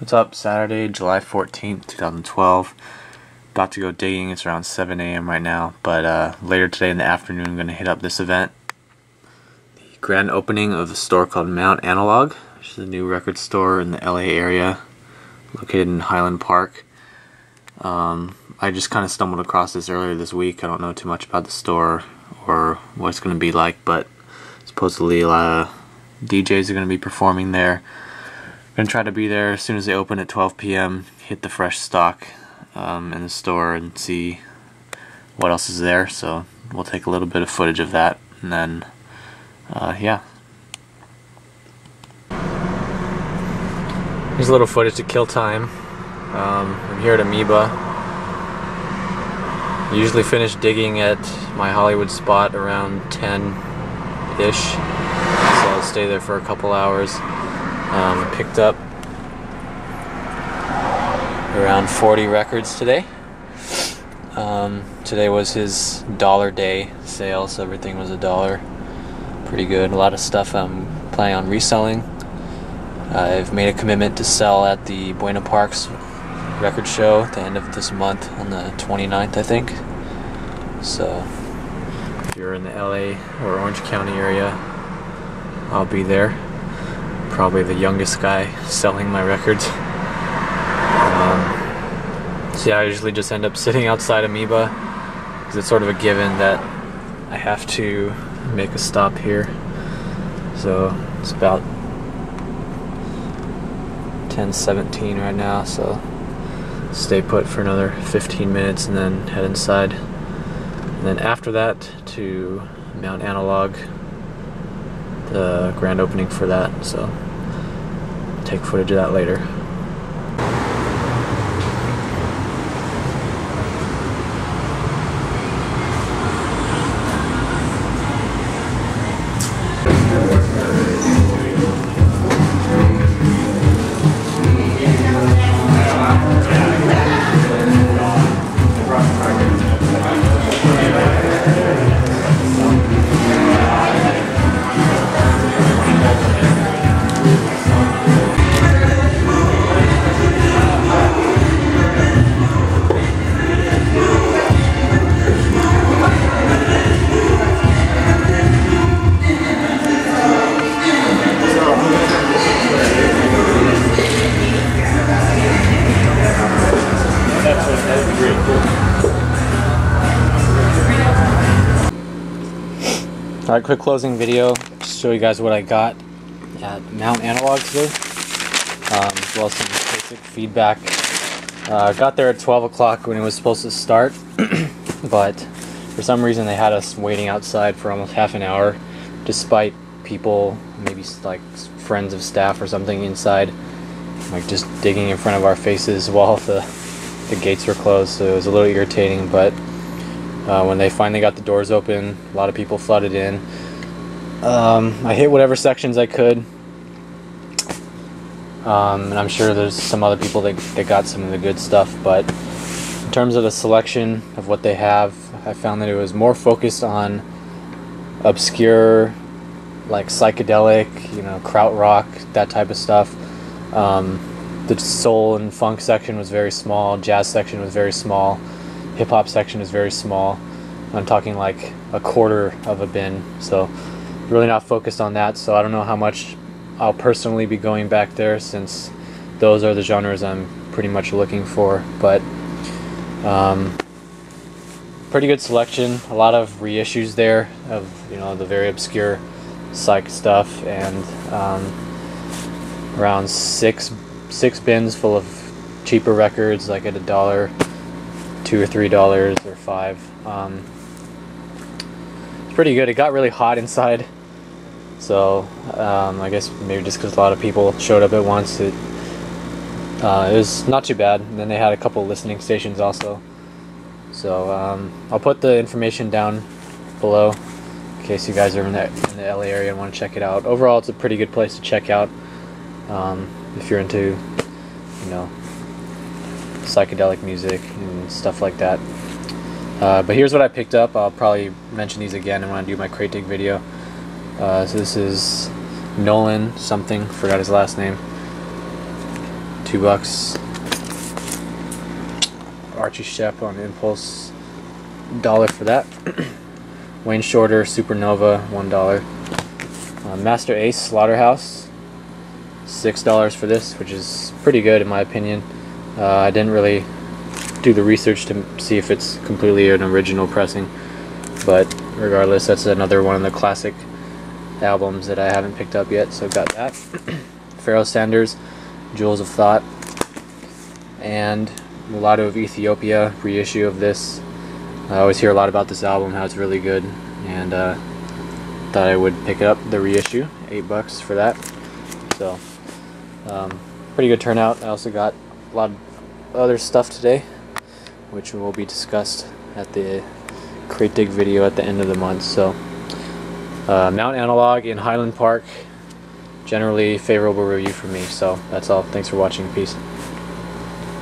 What's up? Saturday, July 14th, 2012. About to go digging. It's around 7 a.m. right now. But uh, later today in the afternoon, I'm going to hit up this event. The grand opening of a store called Mount Analog, which is a new record store in the LA area, located in Highland Park. Um, I just kind of stumbled across this earlier this week. I don't know too much about the store or what it's going to be like, but supposedly a lot of DJs are going to be performing there. Gonna try to be there as soon as they open at 12 p.m. Hit the fresh stock um, in the store and see what else is there. So we'll take a little bit of footage of that, and then uh, yeah. Here's a little footage to kill time. Um, I'm here at Amoeba. Usually finish digging at my Hollywood spot around 10-ish, so I'll stay there for a couple hours. Um, picked up around 40 records today. Um, today was his dollar day sale, so everything was a dollar. Pretty good. A lot of stuff I'm planning on reselling. I've made a commitment to sell at the Buena Parks record show at the end of this month on the 29th, I think. So, if you're in the LA or Orange County area, I'll be there probably the youngest guy selling my records. Um, so yeah, I usually just end up sitting outside Amoeba because it's sort of a given that I have to make a stop here. So it's about 10:17 right now, so stay put for another 15 minutes and then head inside. And then after that to Mount Analog the grand opening for that. So take footage of that later. Alright, quick closing video. Just show you guys what I got at Mount Analog today. Um, as well as some basic feedback. Uh, got there at 12 o'clock when it was supposed to start, but for some reason they had us waiting outside for almost half an hour, despite people, maybe like friends of staff or something inside, like just digging in front of our faces while the, the gates were closed, so it was a little irritating, but uh, when they finally got the doors open, a lot of people flooded in. Um, I hit whatever sections I could. Um, and I'm sure there's some other people that, that got some of the good stuff, but in terms of the selection of what they have, I found that it was more focused on obscure, like psychedelic, you know, krautrock, that type of stuff. Um, the soul and funk section was very small, jazz section was very small hip hop section is very small. I'm talking like a quarter of a bin, so really not focused on that. So I don't know how much I'll personally be going back there since those are the genres I'm pretty much looking for. But um, pretty good selection. A lot of reissues there of you know the very obscure psych stuff and um, around six six bins full of cheaper records like at a dollar two or three dollars or five. Um, it's pretty good. It got really hot inside, so um, I guess maybe just because a lot of people showed up at once, it uh, it was not too bad. And then they had a couple listening stations also. So um, I'll put the information down below in case you guys are in the, in the LA area and want to check it out. Overall, it's a pretty good place to check out um, if you're into, you know, psychedelic music and stuff like that. Uh, but here's what I picked up. I'll probably mention these again when I do my crate dig video. Uh, so this is Nolan something, forgot his last name. two bucks. Archie Shepp on Impulse, dollar for that. Wayne Shorter Supernova, one dollar. Uh, Masta Ace SlaughtaHouse, six dollars for this, which is pretty good in my opinion. Uh, I didn't really do the research to see if it's completely an original pressing, but regardless, that's another one of the classic albums that I haven't picked up yet, so I've got that. Pharoah Sanders, Jewels of Thought, and Mulatu of Ethiopia reissue of this. I always hear a lot about this album, how it's really good, and uh, thought I would pick up the reissue, eight bucks for that. So, um, pretty good turnout. I also got a lot of other stuff today, which will be discussed at the crate dig video at the end of the month. So, uh, Mount Analog in Highland Park, generally favorable review for me. So that's all. Thanks for watching. Peace.